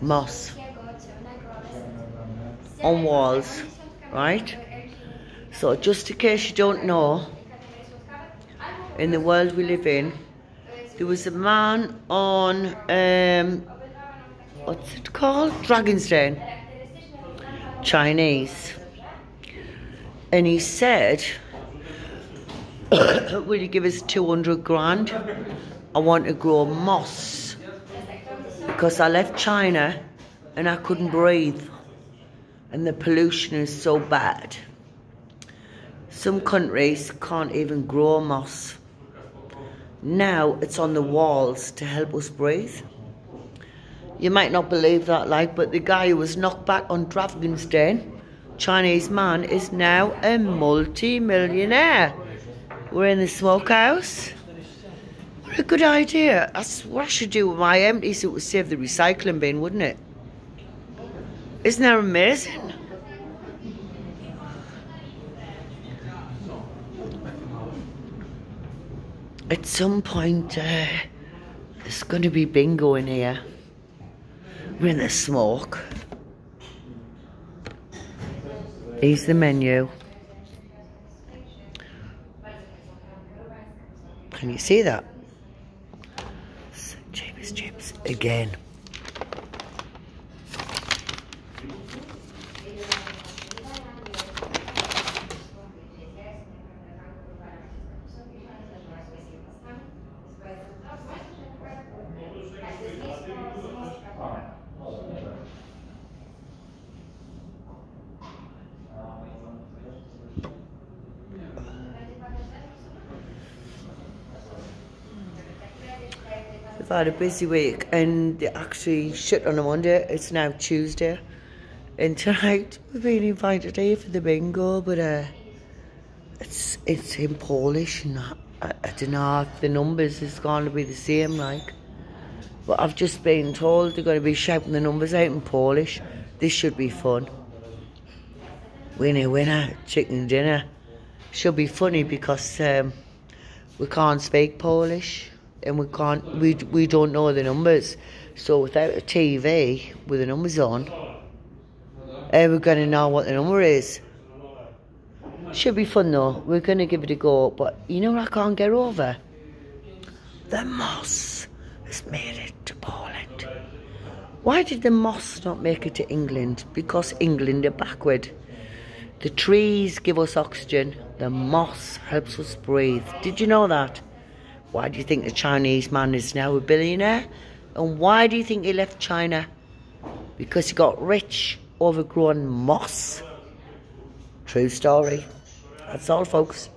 moss on walls, right? So just in case you don't know, in the world we live in, there was a man on, um, what's it called? Dragon's Den, Chinese. And he said, will you give us 200 grand? I want to grow moss. Because I left China and I couldn't breathe. And the pollution is so bad. Some countries can't even grow moss. Now it's on the walls to help us breathe. You might not believe that, like, but the guy who was knocked back on Dragon's Chinese man, is now a multi-millionaire. We're in the smokehouse. What a good idea. That's what I should do with my empties. It would save the recycling bin, wouldn't it? Isn't that amazing? At some point, uh, there's going to be bingo in here. We're in the smoke. Here's the menu. Can you see that? Chips again. We've had a busy week and they actually shut on a Monday. It's now Tuesday. And tonight we've been invited here for the bingo, but uh, it's it's in Polish and I, I, I don't know if the numbers is going to be the same, like. But I've just been told they're going to be shouting the numbers out in Polish. This should be fun. Winner, winner, chicken dinner. Should be funny because um, we can't speak Polish and we can't we we don't know the numbers. So without a TV with the numbers on, eh, how we gonna know what the number is? Should be fun though. We're gonna give it a go, but you know what I can't get over? The moss has made it to Poland. Why did the moss not make it to England? Because England are backward. The trees give us oxygen. The moss helps us breathe. Did you know that? Why do you think the Chinese man is now a billionaire? And why do you think he left China? Because he got rich overgrown moss. True story. That's all, folks.